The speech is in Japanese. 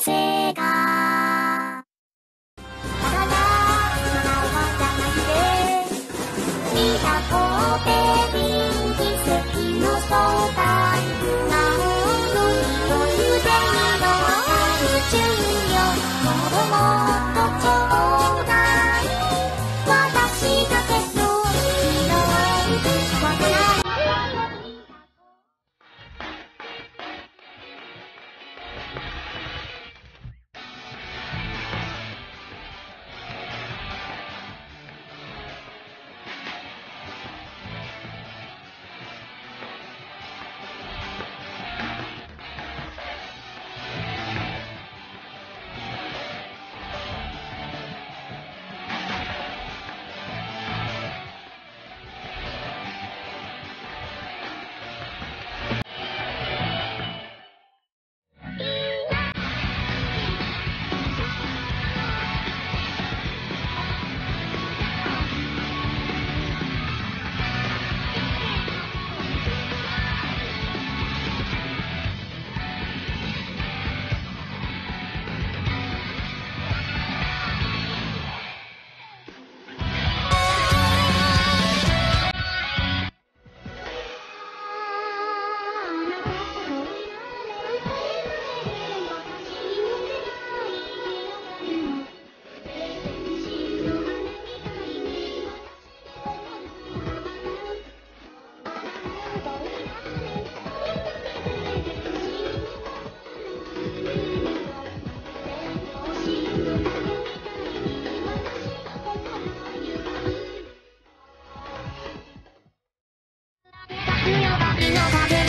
せ強がりの影